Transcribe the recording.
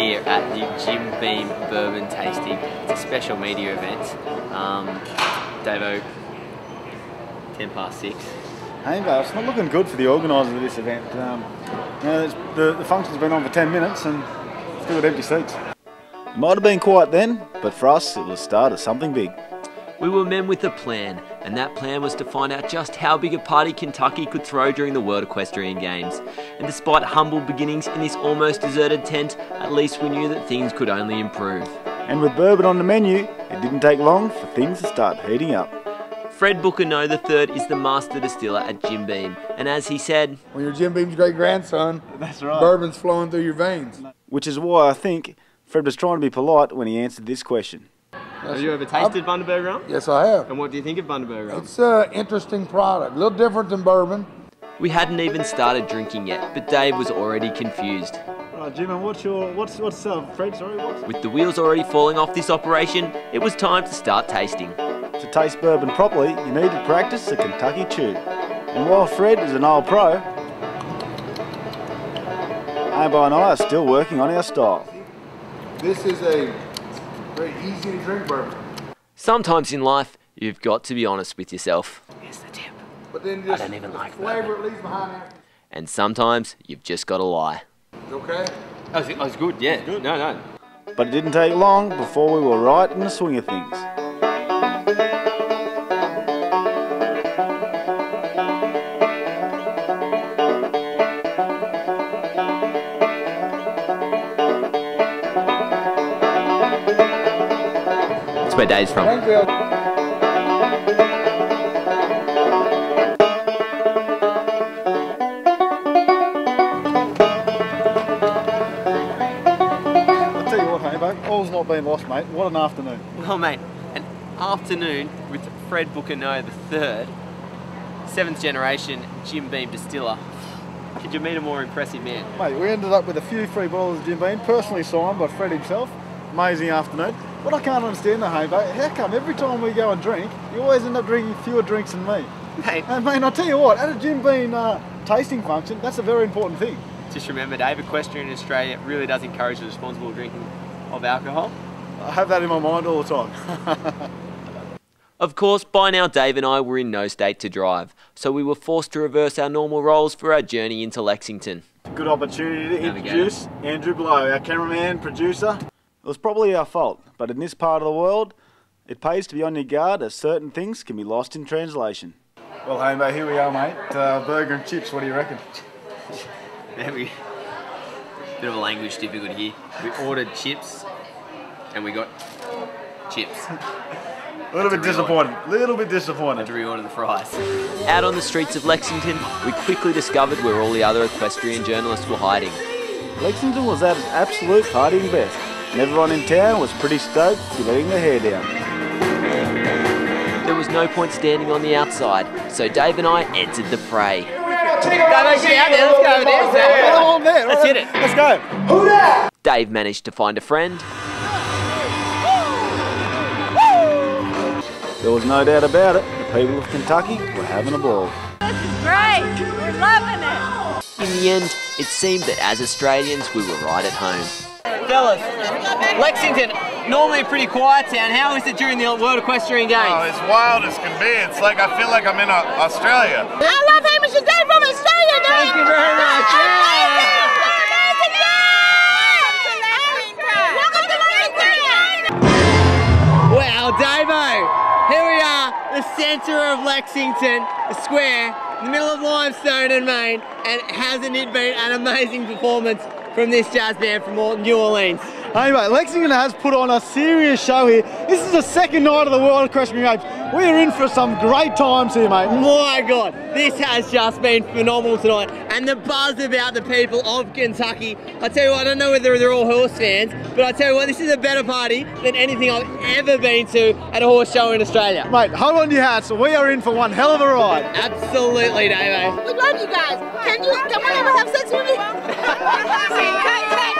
here at the Jim Beam Bourbon Tasting. It's a special media event. Um, Davo, 10 past 6. Hey, mate, it's not looking good for the organisers of this event. Um, you know, the, the function's been on for 10 minutes and still got empty seats. It might have been quiet then, but for us, it was the start of something big. We were men with a plan, and that plan was to find out just how big a party Kentucky could throw during the World Equestrian Games. And despite humble beginnings in this almost deserted tent, at least we knew that things could only improve. And with bourbon on the menu, it didn't take long for things to start heating up. Fred Booker Noe III is the master distiller at Jim Beam, and as he said, When you're Jim Beam's great grandson, That's right. bourbon's flowing through your veins. Which is why I think Fred was trying to be polite when he answered this question. Have you ever tasted Bundaberg rum? Yes, I have. And what do you think of Bundaberg rum? It's an interesting product, a little different than bourbon. We hadn't even started drinking yet, but Dave was already confused. Right, Jim, and what's your what's what's uh, Fred? Sorry, what? With the wheels already falling off this operation, it was time to start tasting. To taste bourbon properly, you need to practice the Kentucky Chew. And while Fred is an old pro, Ambo and I are still working on our style. This is a very easy to drink bourbon. Sometimes in life, you've got to be honest with yourself. Here's the tip. But then just don't even the like flavor it leaves behind after. And sometimes you've just got to lie. Okay? I think that was good, yeah. Good. No, no. But it didn't take long before we were right in the swing of things. That's where Dave's from. Thank you. I'll tell you what, Hambo, all's not been lost, mate. What an afternoon. Well, mate, an afternoon with Fred Booker Noe the third, seventh generation Jim Beam distiller. Could you meet a more impressive man? Mate, we ended up with a few free bottles of Jim Beam, personally signed by Fred himself. Amazing afternoon. What I can't understand though, Hambo, how come every time we go and drink, you always end up drinking fewer drinks than me? Mate, And mate, I'll tell you what, at a Jim Beam uh, tasting function, that's a very important thing. just remember, Dave, equestrian in Australia really does encourage the responsible drinking of alcohol. I have that in my mind all the time. Of course, by now Dave and I were in no state to drive, so we were forced to reverse our normal roles for our journey into Lexington. Good opportunity to Navigator. introduce Andrew Blow, our cameraman, producer. It was probably our fault, but in this part of the world, it pays to be on your guard as certain things can be lost in translation. Well, Hambo, here we are, mate. Uh, burger and chips, what do you reckon? There we bit of a language difficulty here. We ordered chips and we got chips. A little bit disappointed. A little bit to disappointed. reorder the fries. Out on the streets of Lexington, we quickly discovered where all the other equestrian journalists were hiding. Lexington was at its absolute partying best, and everyone in town was pretty stoked to be letting their hair down. There was no point standing on the outside, so Dave and I entered the fray. Let's hit it. Let's go. Dave managed to find a friend, There was no doubt about it, the people of Kentucky were having a ball. This is Great! We're loving it! In the end, it seemed that as Australians, we were right at home. Fellas, Lexington, normally a pretty quiet town. How is it during the World Equestrian Games? Oh, it's wild as can be. It's like I feel like I'm in uh, Australia. I love Hamish and Dave from Australia, guys! Thank you very much. Welcome to Lexington! Wow, Davo! Here we are, the centre of Lexington, the square, in the middle of limestone and Main, and hasn't it been an amazing performance from this jazz band from New Orleans? Mate, Lexington has put on a serious show here. This is the second night of the World Equestrian Games. We are in for some great times here, mate. My God, this has just been phenomenal tonight. And the buzz about the people of Kentucky. I tell you what, I don't know whether they're all horse fans, but I tell you what, this is a better party than anything I've ever been to at a horse show in Australia. Mate, hold on to your hats. We are in for one hell of a ride. Absolutely, Davo. We love you guys. Can you, can we ever have sex with me?